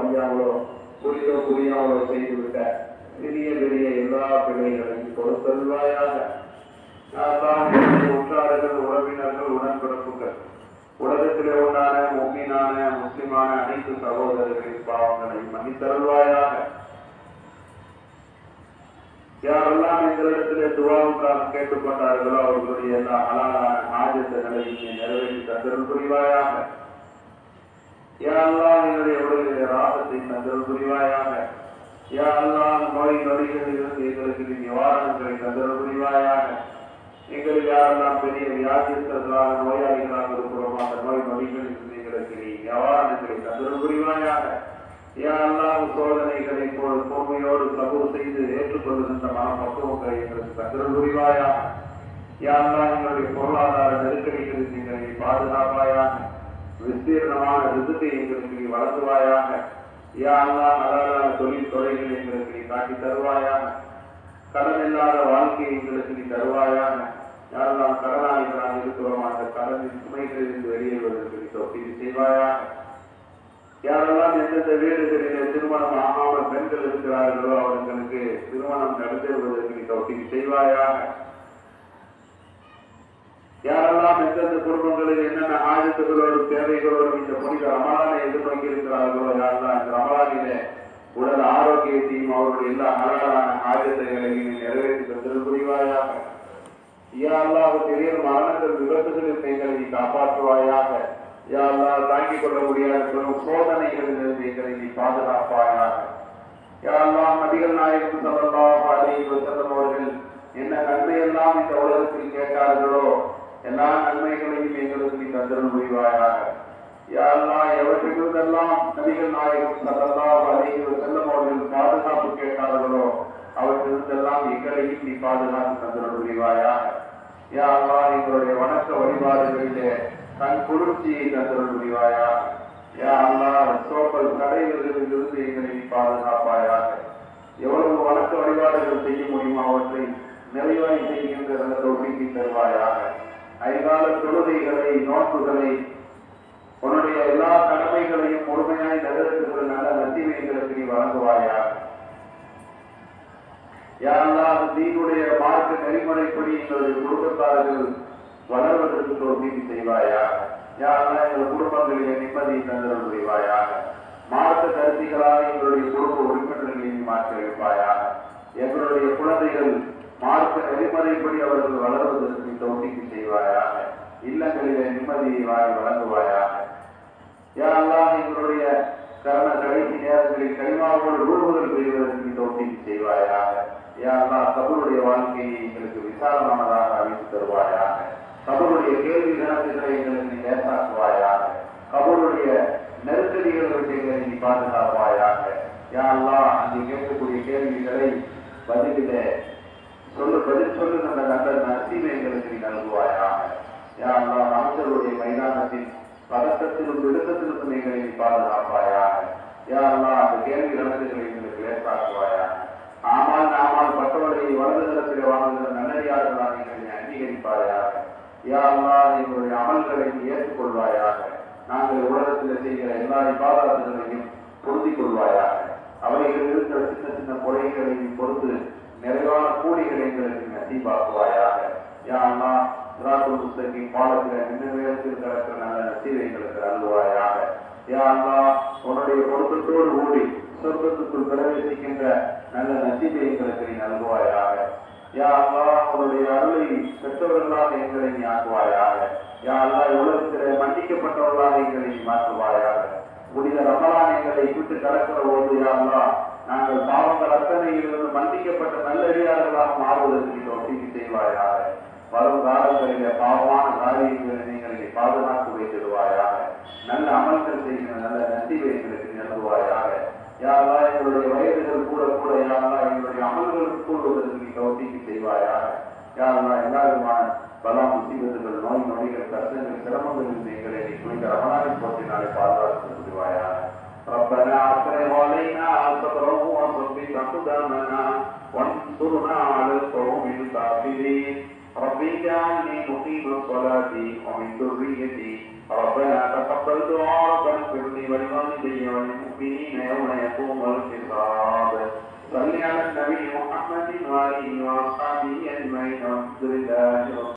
அறியாமலோ புரியோ புரியாமலோ செய்துவிட்ட சிறிய பெரிய எல்லா பிள்ளைகளையும் கொடுத்தல்வாயாக உற்றார்கள் உறவினர்கள் உடன்பிறப்புகள் உலகத்திலே உண்டான முக்மீனான முஸ்லிமான அனைத்து சகோதரர்களின் பாவங்களை மன்னித்தருள்வாயாக. யாரெல்லாம் எங்களிடத்திலே துவாவுக்காக கேட்டுக்கொண்டார்களோ அவர்களுடைய எல்லா அழகான ஆஜத்த நிலையை நிறைவேற்றி தந்தருள் புரிவாயாக. யாரெல்லாம் என்னுடைய உடலிலே புரிவாயாக. யா புரிவாயாக நோய் நொடிகளிலிருந்து எங்களுக்கு நீ நிவாரணங்களை தந்தருள் புரிவாயாக. எங்களில் யாரெல்லாம் பெரிய வியாதித்தர்களாக நோயாளிகளாக இருக்கிறோம். அந்த நோய் நொடிகளிலிருந்து எங்களுக்கு நீ நிவாரணங்களை தந்தருள் புரிவாயாக. யா யாரெல்லாம் சோதனைகளை போல் பொறுமையோடு சபு செய்து ஏற்றுக்கொள்கின்ற மனப்பக்குவங்களை எங்களுக்கு தந்தருள் புரிவாயாக. யாரெல்லாம் எங்களுடைய பொருளாதார நெருக்கடிகளில் எங்களை பாதுகாப்பாயாக விஸ்தீர்ணமான ரிசுத்தை எங்களுக்கு நீ வழங்குவாயாக. யாரெல்லாம் தொழில் துறைகள் எங்களுக்கு நீ காட்டி தருவாயான கடன் இல்லாத வாழ்க்கையை எங்களுக்கு நீ தருவாயான யாரெல்லாம் கடனாளிகளாக இருக்கிறோம். அந்த கடனின் சுமைகளிலிருந்து வெளியேறுவதற்கு நீ தொப்பீடு செய்வாயாக. யாரெல்லாம் எந்தெந்த வீடுகளிலே திருமணம் ஆகாமல் பெண்கள் இருக்கிறார்களோ அவர்களுக்கு திருமணம் நடத்துவதற்கு நீ தொப்பீடு செய்வாயாக. யாரெல்லாம் எந்தெந்த குடும்பங்களில் என்னென்ன ஆயுதங்களோடும் தேவைகளோடும் இந்த புனித ரமலானை எதிர்நோக்கி இருக்கிறார்களோ யாரெல்லாம் இந்த ரமலானிலே உடல் ஆரோக்கியத்தையும் அவருடைய எல்லா அழகான ஆயுதங்களையும் நிறைவேற்றி தந்தது புரிவாயாக. யாரெல்லாம் அல்லாஹ் மரணங்கள் விபத்துகளில் எங்களை நீ காப்பாற்றுவாயாக. யாரெல்லாம் தாங்கிக் கொள்ள முடியாத பெரும் சோதனைகளிலிருந்து எங்களை நீ பாதுகாப்பாயாக. யாரெல்லாம் நபிகள் நாயகம் ஸல்லல்லாஹு பாடி வஸல்லம் அவர்கள் என்ன நன்மையெல்லாம் இந்த உலகத்தில் கேட்டார்களோ எல்லா நன்மைகளையும் எங்களுக்கு நீ தந்திரன் முடிவாயாக யாரெல்லாம் எவர்களுக்கெல்லாம் நபிகள் நாயகம் ஸல்லல்லாஹு அலைஹி செல்லும் அவர்கள் பாதுகாப்பு கேட்டார்களோ அவற்றிலிருந்தெல்லாம் எங்களையும் நீ பாதுகாப்பு தந்திரன் முடிவாயாக யா எங்களுடைய வணக்க வழிபாடுகளிலே தன் குளிர்ச்சியை தந்திரன் முடிவாயாக யாரெல்லாம் சோப்பல் தடைகளிலிருந்து எங்களை நீ பாதுகாப்பாயாக. எவ்வளவு வணக்க வழிபாடுகள் செய்ய முடியுமோ அவற்றை நிறைவாய் செய்கின்ற தருவாயாக. அதிகால தொழுகைகளை நோக்குகளை உன்னுடைய எல்லா கடமைகளையும் முழுமையாய் நிறைவேற்றுகிற நல்ல நசீவை எங்களுக்கு நீ வழங்குவாயா? யாரெல்லாம் தீனுடைய மார்க்க நெறிமுறைப்படி எங்களுடைய குடும்பத்தார்கள் வளர்வதற்கு தோல்வி செய்வாயா? யாரெல்லாம் எங்கள் குடும்பங்களிலே நிம்மதியை தந்தல் புரிவாயாக மார்க்க கருத்திகளால் எங்களுடைய குடும்ப உறுப்பினர்களை மாற்ற மாற்றி எங்களுடைய குழந்தைகள் மார்க்க நெறிமுறைப்படி அவர்கள் வளர்வதற்கு நீ தோல்விக்கு இல்லங்களிலே நிம்மதியை வாரி வழங்குவாயாக. யாரெல்லாம் எங்களுடைய கரண கடைசி நேரங்களில் கனிமாவோடு ரூபங்கள் பெறுவதற்கு தோட்டி செய்வாயாக. யாரெல்லாம் கபருடைய வாழ்க்கையை எங்களுக்கு விசாலமானதாக அறிவித்து தருவாயாக. கபருடைய கேள்வி கணக்குகளை எங்களுக்கு நீ லேசாக்குவாயாக. கபருடைய நெருக்கடிகள் எங்களை நீ பாதுகாப்பாயாக. யாரெல்லாம் அங்கே கேட்கக்கூடிய கேள்விகளை பதிலிலே சொல்லு பதில் சொல்லுகின்ற நல்ல நசீவை எங்களுக்கு நீ நல்குவாயாக யாரெல்லாம் அமைச்சருடைய மைதானத்தில் பதட்டத்திலும் விழுக்கத்திலும் எங்களை நீ பாதுகாப்பாயாக யாரெல்லாம் அந்த கேள்வி நடந்துகளை எங்களுக்கு லேசாக்குவாயாக ஆமால் நாமால் பட்டவர்களை வலது நிலத்திலே வாழ்ந்த நல்லடியார்களாக எங்களை அங்கீகரிப்பாயாக யாரெல்லாம் எங்களுடைய அமல்களை நீ ஏற்றுக்கொள்வாயாக. நாங்கள் உலகத்தில் செய்கிற எல்லா பாதாரங்களையும் பொருந்திக் கொள்வாயாக அவைகளில் இருக்கிற சின்ன சின்ன குறைகளையும் பொறுத்து நிறைவான கூலிகளை எங்களுக்கு நசீபாக்குவாயாக. யா அல்லாஹ் சிராத்துல் பாலத்தில் நின்று நேரத்தில் கிடக்கிற நல்ல நசீவை எங்களுக்கு அல்வாயாக யா உன்னுடைய பொருத்தத்தோடு கூடி சொர்க்கத்துக்குள் பிரவேசிக்கின்ற நல்ல நசீபை எங்களுக்கு நீ நல்குவாயாக. யா அல்லாஹ் உன்னுடைய அருளை பெற்றவர்களாக எங்களை நீ ஆக்குவாயாக. யா அல்லா உலகத்திலே மன்னிக்கப்பட்டவர்களாக எங்களை நீ மாற்றுவாயாக. புனித ரமலான் எங்களை விட்டு கடக்கிற போது யா அல்லாஹ் நாங்கள் பாவங்கள் அத்தனையிலிருந்து மன்னிக்கப்பட்ட நல்லடியார்களாக மாறுவதற்கு நீ ஒத்திக்கு செய்வாயாக. வரும் காலங்களிலே பாவமான காரியங்களை நீங்கள் பாதுகாத்து வைத்திடுவாயாக. நல்ல அமல்கள் செய்கிற நல்ல நன்றிவை எங்களுக்கு நிறுவுவாயாக யாரெல்லாம் எங்களுடைய வயதுகள் கூட கூட யாரெல்லாம் எங்களுடைய அமல்களுக்கு கூடுவதற்கு நீ கௌத்திக்கு செய்வாயாக யாரெல்லாம் எல்லா விதமான பல முசீபத்துகள் நோய் நொடிகள் கஷ்டங்கள் சிரமங்களில் எங்களை நீ புரிந்த ரமணாவின் போட்டினாலே பாதுகாத்து புரிவாயாக ربنا أفرغ علينا صبرا وثبت أقدامنا وانصرنا على القوم الكافرين رب اجعلني مقيم الصلاة ومن ذريتي ربنا تقبل دعاء ربنا اغفر لي ولوالدي وللمؤمنين يوم يقوم الحساب. صل على النبي محمد وآله وأصحابه أجمعين. والحمد لله